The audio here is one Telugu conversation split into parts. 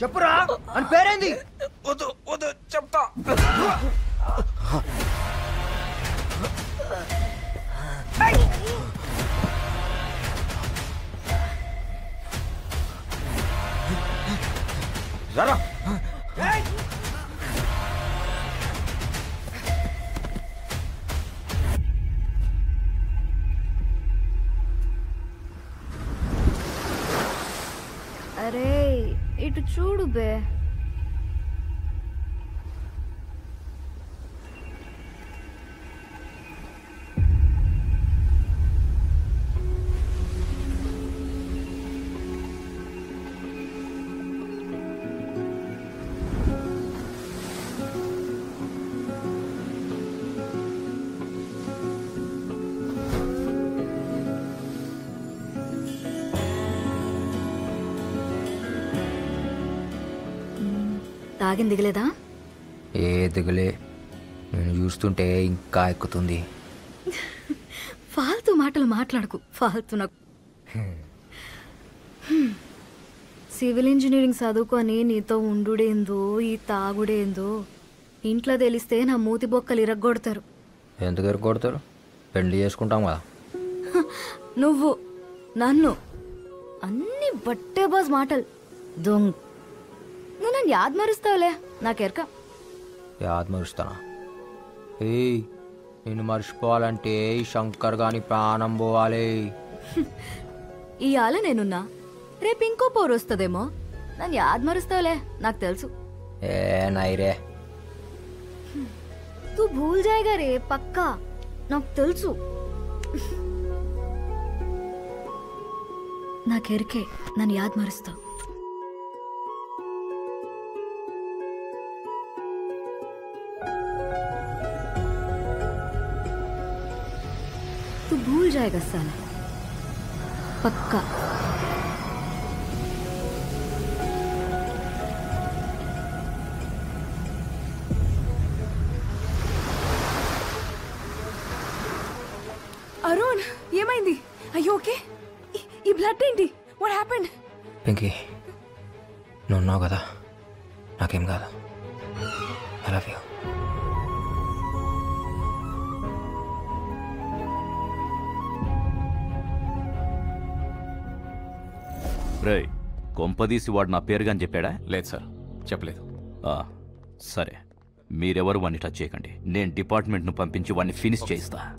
చెప్పురా అని పేరేంది? వద్దు వద్దు చెప్తా. రారా అరే ఇటు చూడు బే తాగింది దిగలేదా? ఏ దిగులే. నేను చూస్తుంటే ఇంకా ఎక్కుతుంది. ఫాల్తూ మాటలు మాట్లాడకు. ఫాల్తూ నాకు. సివిల్ ఇంజనీరింగ్ చదువుకొని నీతో ఉండుడేందో ఈ తాగుడేందో ఇంట్లో తెలిస్తే నా మూతి బొక్కలు ఇరగ్గొడతారు. ఎందుకు ఎరుకొడతారు పెళ్ళి చేసుకుంటాం కదా. నువ్వు నన్ను అన్ని బట్టే బాజ్ మాటలు. దొంగ. నన్ను యాద్ మరుస్తావులే? నాకెరక యాద్ మరుస్తానా? ఏయ్ నేను మర్చిపోవాలంటే ఈ శంకర్ గాని ప్రాణం పోవాలి. ఇవాళ నేనున్నా. రేపు ఇంకో పోరు వస్తుందేమో. నన్ను యాద్ మరుస్తావులే నాకు తెలుసు. ఏ నైరే. తూ భూల్ జాయిగా రే పక్కా. నాకు తెలుసు. నాకెరికే నన్ను యాద్ మరుస్తావు. भूल जाएगा साला पक्का అరుణ్ ఏమైంది అయ్యో ఓకే ఈ బ్లడ్ ఏంటి వాట్ హ్యాపెండ్ పింకీ నువ్వు ఉన్నావు కదా నాకేం కాదు ఐ లవ్ యూ రే కొంపదీసి వాడు నా పేరుగాని చెప్పాడా? లేదు సార్ చెప్పలేదు. ఆ, సరే. మీరెవరు వాడిని టచ్ చేయకండి. నేను డిపార్ట్మెంట్ను పంపించి వాడిని ఫినిష్ చేయిస్తా.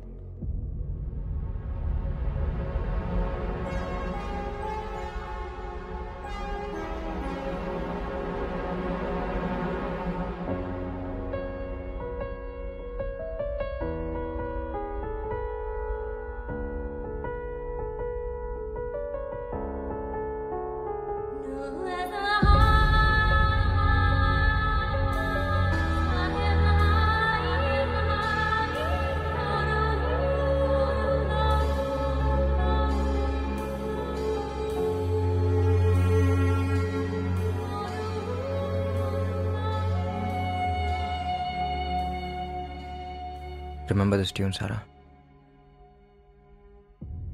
రిమెంబర్ దిస్ ట్యూన్ సారా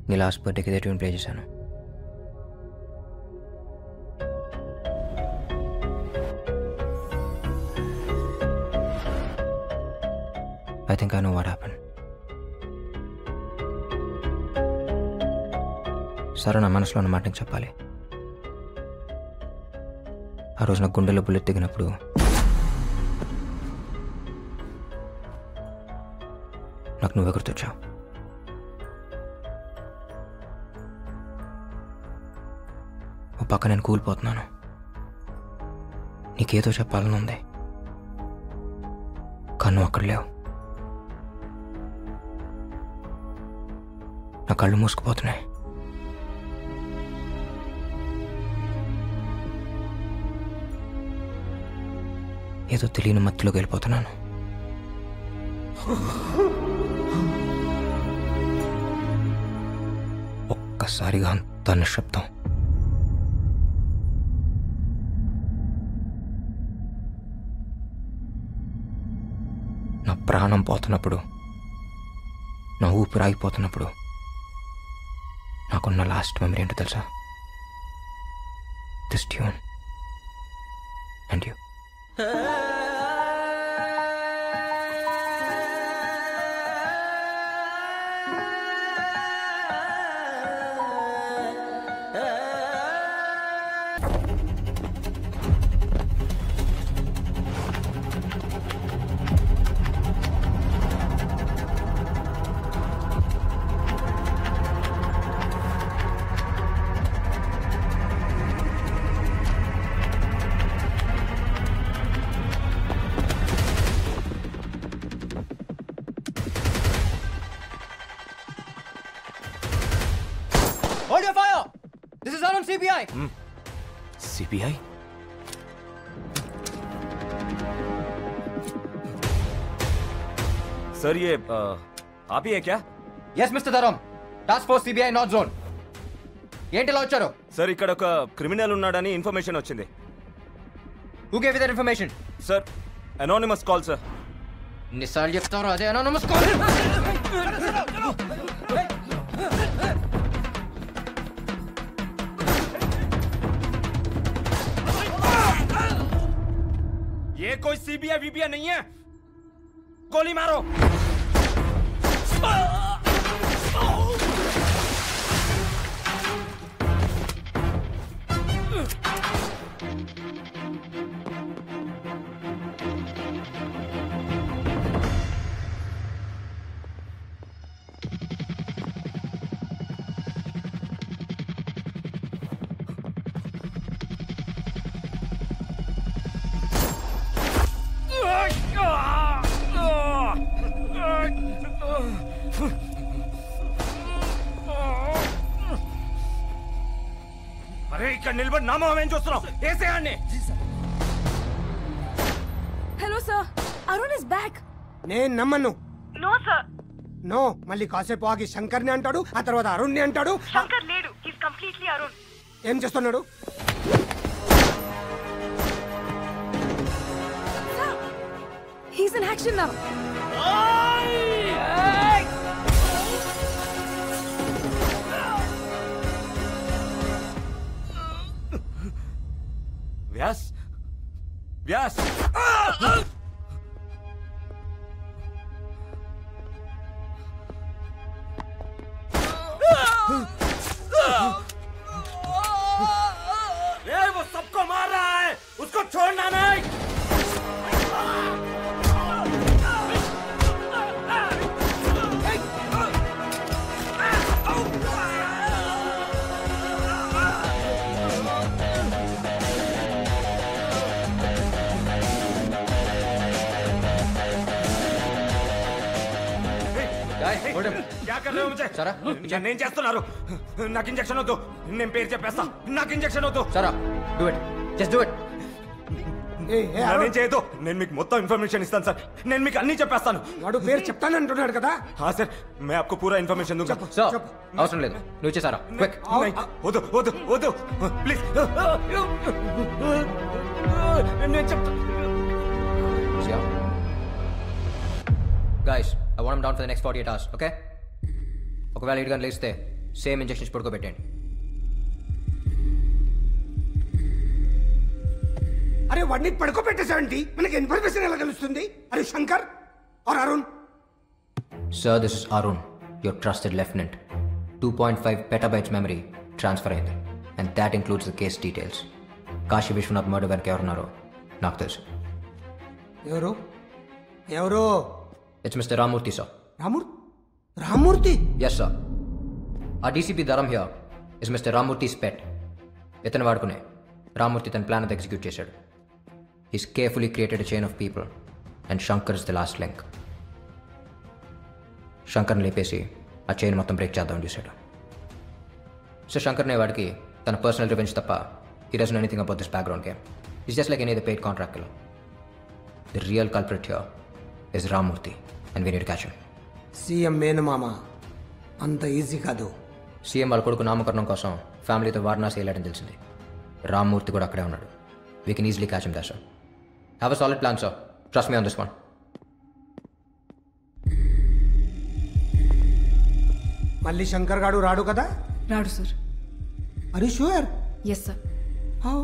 నీ లాస్ట్ బర్త్డేకి ఇదే ట్యూన్ ప్లే చేశాను. I think I know what happen సరే నా మనసులో ఉన్న మాట చెప్పాలి. ఆ రోజు నా గుండెలో బుల్లెట్ దిగినప్పుడు నాకు నువ్వే గుర్తొచ్చావు ఓ పక్క నేను కూలిపోతున్నాను నీకేదో చెప్పాలని ఉంది కానీ నువ్వు అక్కడ లేవు నా కళ్ళు మూసుకుపోతున్నాయి ఏదో తెలియని మత్తులోకి వెళ్ళిపోతున్నాను ఒక్కసారిగా అంత నిశ్శబ్దం. నా ప్రాణం పోతున్నప్పుడు నా ఊపిరి ఆగిపోతున్నప్పుడు నాకున్న లాస్ట్ మెమరీ ఏంటో తెలుసా? This tune. And you. This is Arun CBI. CBI sir ये आ, आप ही है क्या Yes, Mr. Dharam. Task Force CBI North Zone. ఏంటి ఇలా వచ్చారు సార్ ఇక్కడ ఒక క్రిమినల్ ఉన్నాడని ఇన్ఫర్మేషన్ వచ్చింది who gave that information sir anonymous call sir ఎన్నిసార్లు చెప్తారో అదే అనా నమస్కారం कोई सीबीआई वीबीआई नहीं है। गोली मारो। నిలబడి నా మొహం ఏం చూస్తున్నావు? వేసేయాన్ని hello sir Arun is back నేను నమ్మను. నో సార్ నో మళ్ళీ కాసేపు ఆగి శంకర్ని అంటాడు ఆ తర్వాత అరుణ్ని అంటాడు. శంకర్ లేడు. హీస్ కంప్లీట్లీ అరుణ్ ఏం చేస్తున్నాడు? He's in action now Vyas Vyas आ, आ! సరా. నేను చేస్తున్నారు? నాకు ఇంజక్షన్ వద్దు. నేను పేరు చెప్పేస్తా. నాకు ఇంజక్షన్ వద్దు. సరా. డూ ఇట్ జస్ట్ డూ చేయదు నేను మీకు మొత్తం ఇన్ఫర్మేషన్ ఇస్తాను సార్. నేను మీకు అన్ని చెప్పేస్తాను. వాడు పేరు చెప్తాను అంటున్నాడు కదా. హా సార్. మే ఆప్కు పూరా ఇన్ఫర్మేషన్ దూంగా అవసరం లేదు. నువ్వు చేసారా క్విక్ వద్దు వద్దు వద్దు. ప్లీజ్ నేను చెప్తా. Guys I want down for the next forty eight hours okay ఒకవేళ ఎయిట్ గంటలు లేస్తే సేమ్ ఇంజెక్షన్స్ పడుకోబెట్టండి. అరే వాడిని పడుకోబెట్టేసావంటి మనకి ఇన్ఫర్మేషన్ ఎలా తెలుస్తుంది? అరే Shankar or Arun? Sir this is Arun your trusted lieutenant two point five petabytes memory transfer అయింది. And that includes the case details Kashi Vishwanath murder వెనక ఎవరున్నారో నాకు తెలుసు. ఎవరు? ఎవరు? ఇట్స్ మిస్టర్ రామూర్తి సార్ రామూర్ రామూర్తి ఎస్ సార్ ఆ DCP Dharam here is mister Ramurthy స్పెట్ ఇతను వాడుకునే. రామూర్తి తన ప్లాన్ ఎగ్జిక్యూట్ చేశాడు. Is carefully created chain of people and Shankar is the last link శంకర్ని లేపేసి ఆ చైన్ మొత్తం బ్రేక్ చేద్దామని చూశాడు. సో శంకర్ అనే వాడికి తన పర్సనల్ రివెంజ్ తప్ప ఈ doesn't anything about this background game is just like any the paid contract the real culprit here is Rammurthy and we need catch CM మేనమామ అంత ఈజీ కాదు. సీఎం వాళ్ళ కొడుకు నామకరణం కోసం ఫ్యామిలీతో వారణాసి వెళ్ళాడని తెలిసింది. రామ్మూర్తి కూడా అక్కడే ఉన్నాడు. We can easily catch the sir have a solid plan sir trust me on this one మళ్ళీ శంకర్ గాడు రాడు కదా? రాడు సార్ అరే షూర్ ఎస్ సార్ హౌ